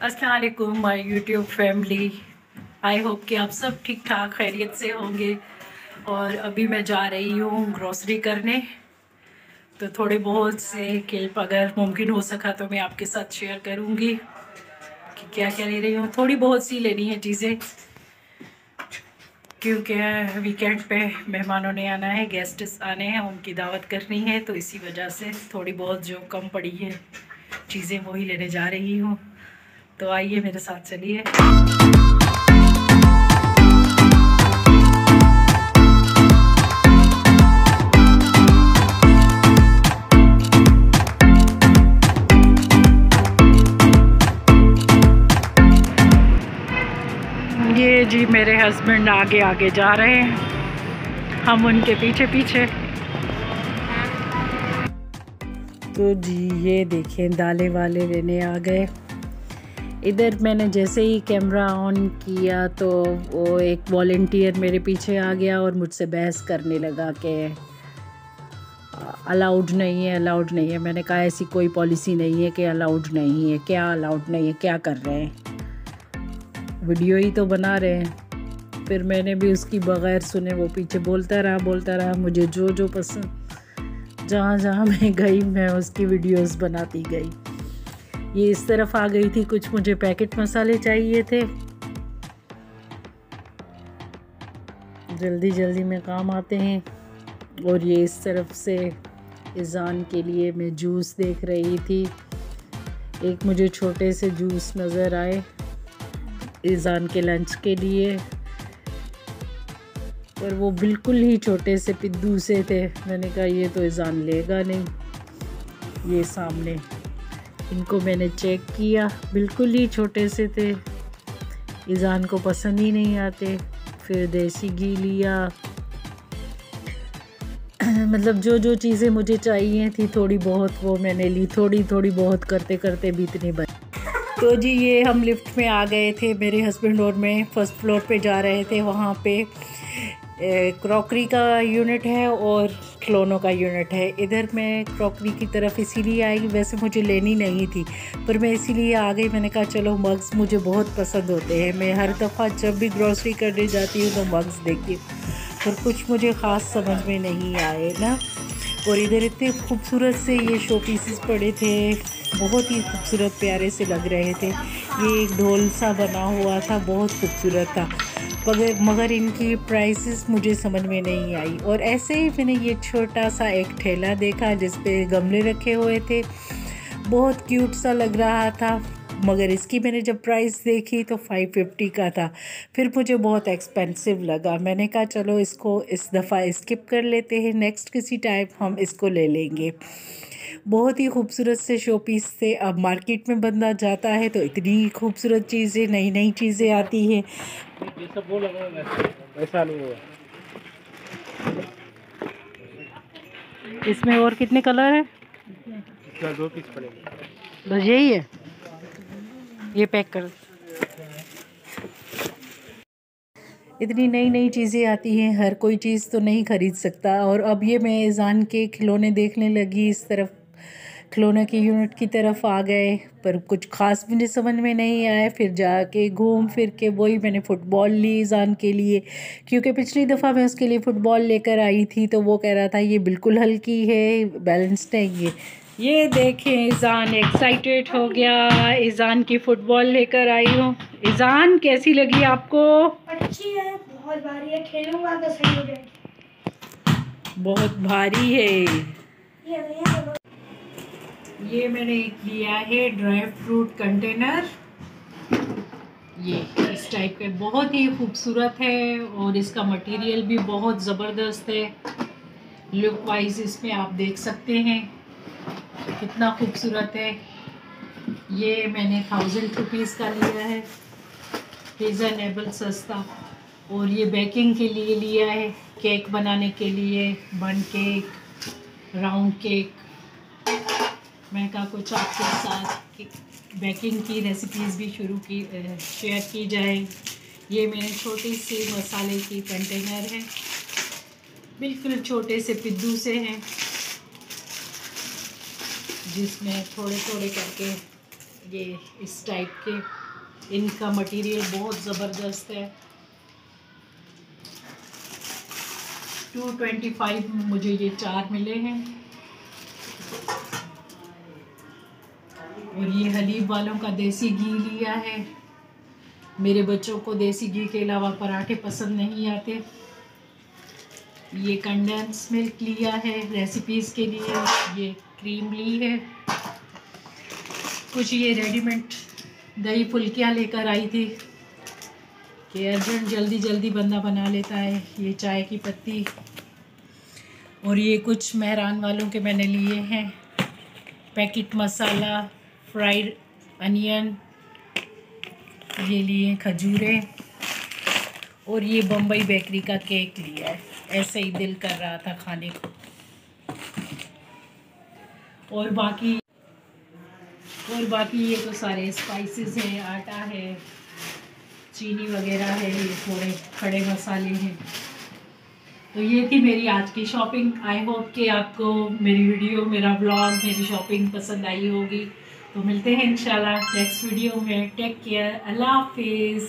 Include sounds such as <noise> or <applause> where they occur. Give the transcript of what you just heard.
अस्सलाम वालेकुम my YouTube family I hope कि आप सब ठीक ठाक खैरियत से होंगे। और अभी मैं जा रही हूँ ग्रॉसरी करने। तो थोड़े बहुत से क्लिप अगर मुमकिन हो सका तो मैं आपके साथ शेयर करूँगी कि क्या क्या ले रही हूँ। थोड़ी बहुत सी लेनी है चीज़ें। क्योंकि वीकेंड पे मेहमानों ने आना है गेस्ट्स आने हैं, उनकी दावत करनी है तो इसी वजह से थोड़ी बहुत जो कम पड़ी है, चीज़ें वही लेने जा रही हूँ। तो आइए मेरे साथ चलिए। ये जी मेरे हस्बैंड आगे आगे जा रहे हैं। हम उनके पीछे पीछे। तो जी, ये देखें, दाले वाले लेने आ गए। इधर मैंने जैसे ही कैमरा ऑन किया तो वो एक वॉल्टियर मेरे पीछे आ गया और मुझसे बहस करने लगा कि अलाउड नहीं है अलाउड नहीं है। मैंने कहा, ऐसी कोई पॉलिसी नहीं है कि अलाउड नहीं है। क्या अलाउड नहीं है? क्या कर रहे हैं? वीडियो ही तो बना रहे हैं। फिर मैंने भी उसकी बग़ैर सुने वो पीछे बोलता रहा बोलता रहा, मुझे जो जो पसंद, जहाँ जहाँ मैं गई, मैं उसकी वीडियोस बनाती गई। ये इस तरफ़ आ गई थी, कुछ मुझे पैकेट मसाले चाहिए थे। जल्दी जल्दी में काम आते हैं और ये इस तरफ़ से इज़ान के लिए मैं जूस देख रही थी। एक मुझे छोटे से जूस नज़र आए इज़ान के लंच के लिए। पर वो बिल्कुल ही छोटे से पिद्दू से थे। मैंने कहा, ये तो इज़ान लेगा नहीं। ये सामने इनको मैंने चेक किया। बिल्कुल ही छोटे से थे। ईज़ान को पसंद ही नहीं आते। फिर देसी घी लिया। <clears throat> मतलब जो जो चीज़ें मुझे चाहिए थी थोड़ी बहुत, वो मैंने ली। थोड़ी थोड़ी बहुत करते करते भी इतनी बनी तो जी, ये हम लिफ्ट में आ गए थे। मेरे हस्बैंड और मैं फ़र्स्ट फ्लोर पे जा रहे थे। वहाँ पे क्रॉकरी का यूनिट है और खिलौनों का यूनिट है। इधर मैं क्रॉकरी की तरफ़ इसीलिए आई, वैसे मुझे लेनी नहीं थी, पर मैं इसीलिए आ गई। मैंने कहा, चलो मग्स मुझे बहुत पसंद होते हैं। मैं हर दफ़ा जब भी ग्रॉसरी करने जाती हूँ तो मग्स देखती हूँ, पर कुछ मुझे ख़ास समझ में नहीं आए ना। और इधर इतने खूबसूरत से ये शो पीसेस पड़े थे, बहुत ही खूबसूरत प्यारे से लग रहे थे। ये एक ढोल सा बना हुआ था, बहुत खूबसूरत था। मगर मगर इनकी प्राइसेस मुझे समझ में नहीं आई। और ऐसे ही मैंने ये छोटा सा एक ठेला देखा जिसपे गमले रखे हुए थे। बहुत क्यूट सा लग रहा था। मगर इसकी मैंने जब प्राइस देखी तो 550 का था। फिर मुझे बहुत एक्सपेंसिव लगा। मैंने कहा चलो इसको इस दफ़ा स्किप कर लेते हैं। नेक्स्ट किसी टाइम हम इसको ले लेंगे। बहुत ही खूबसूरत से शो पीस थे। अब मार्केट में बंदा जाता है तो इतनी खूबसूरत चीज़ें नई नई चीज़ें आती हैं। इसमें और कितने कलर है? दो पीस पड़ेंगे। बस यही है? ये पैक कर इतनी नई नई चीज़ें आती हैं, हर कोई चीज़ तो नहीं ख़रीद सकता। और अब ये मैं ईज़ान के खिलौने देखने लगी, इस तरफ़ खिलौने की यूनिट की तरफ़ आ गए, पर कुछ ख़ास मुझे समझ में नहीं आया। फिर जाके घूम, फिर के वही मैंने फ़ुटबॉल ली ईज़ान के लिए। क्योंकि पिछली दफ़ा मैं उसके लिए फ़ुटबॉल लेकर आई थी तो वो कह रहा था, ये बिल्कुल हल्की है, बैलेंस्ड है ये देखें ईज़ान एक्साइटेड हो गया। ईज़ान की फ़ुटबॉल लेकर आई हूँ। ईज़ान कैसी लगी आपको? अच्छी है बहुत भारी है खेलूँगा तो सही हो जाएगी। बहुत भारी है। ये मैंने लिया है ड्राई फ्रूट कंटेनर ये इस टाइप के बहुत ही खूबसूरत है और इसका मटेरियल भी बहुत ज़बरदस्त है। लुक वाइज इसमें आप देख सकते हैं। कितना खूबसूरत है। ये मैंने थाउज़ेंड रुपीज़ का लिया है। रीज़नेबल सस्ता। और ये बेकिंग के लिए लिया है। केक बनाने के लिए। बन केक राउंड केक मैं कहा कुछ आपके साथ बेकिंग की रेसिपीज़ भी शुरू की शेयर की जाए। ये मेरे छोटी सी मसाले की कंटेनर है। बिल्कुल छोटे से पिद्दू से हैं। जिसमें थोड़े थोड़े करके ये इस टाइप के इनका मटेरियल बहुत ज़बरदस्त है। टू ट्वेंटी फाइव में मुझे ये चार मिले हैं। और ये हलीब वालों का देसी घी लिया है। मेरे बच्चों को देसी घी के अलावा पराठे पसंद नहीं आते। ये कंडेंस मिल्क लिया है रेसिपीज़ के लिए ये क्रीम ली है। कुछ ये रेडीमेड दही फुल्कियाँ लेकर आई थी। कि अर्जेंट जल्दी जल्दी बंदा बना लेता है, ये चाय की पत्ती। और ये कुछ मेहरान वालों के मैंने लिए हैं। पैकेट मसाला, फ्राइड अनियन, ये लिए खजूरें। और ये बम्बई बेकरी का केक लिया है। ऐसे ही दिल कर रहा था खाने को। और बाकी और बाकी ये तो सारे स्पाइसेस हैं, आटा है, चीनी वगैरह है, ये थोड़े खड़े मसाले हैं। तो ये थी मेरी आज की शॉपिंग आई होप कि आपको मेरी वीडियो मेरा ब्लॉग मेरी शॉपिंग पसंद आई होगी। तो मिलते हैं, इंशाल्लाह नेक्स्ट वीडियो में. टेक केयर अल्लाह हाफिज़.